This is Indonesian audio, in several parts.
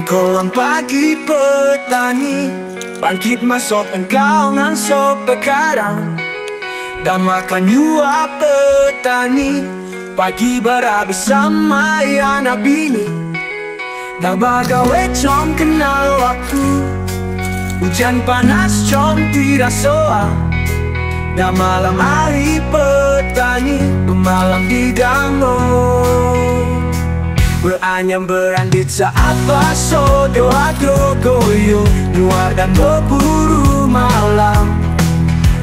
Kolam pagi petani Bangkit masuk engkau ngansop bekarang. Dan makan nyuap petani Pagi bara bersama anak bini Dah bagawe com kenal waktu Hujan panas com tidak soal Dah malam hari petani Pemalam di Beranyam berandit saat baso doa goyo Luar dan berburu malam.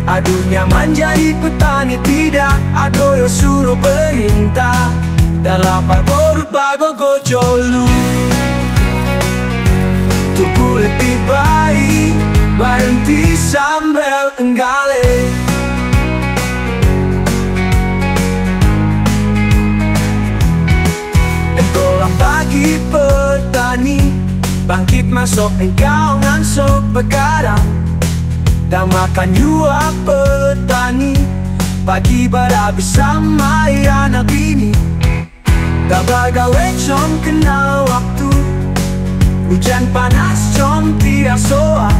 Adunya menjadi petani tidak Adoyo suruh perintah. Dalam baru bago gojolu Tubuh lebih baik Berhenti sambil enggale Pagi petani. Bangkit masuk engkau ngansuk begadang Dan makan jua petani. Pagi pada bersama anak bini Tak bagawe com kenal waktu. Hujan panas com tidak soal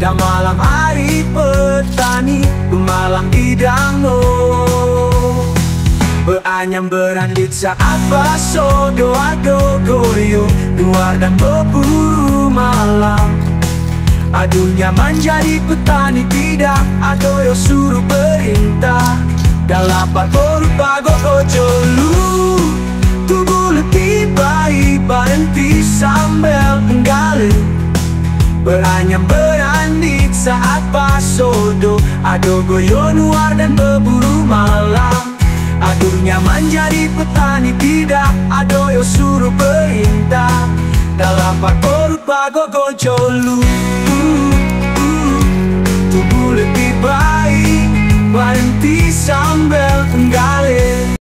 Dan malam hari petani Malam di danau Beranyam berandit saat baso doa goyo Luar dan berburu malam. Adunya menjadi petani tidak Adoyo suruh perintah. Dalam baru bago ojolu Tubuh lebih baik berhenti sambil menggali Beranyam berandit saat pasodo Ado goyo luar dan berburu Adunya menjadi petani tidak Adoyo suruh perintah. Dalam pakoru bago gojolu Tubuh lebih baik Berhenti sambil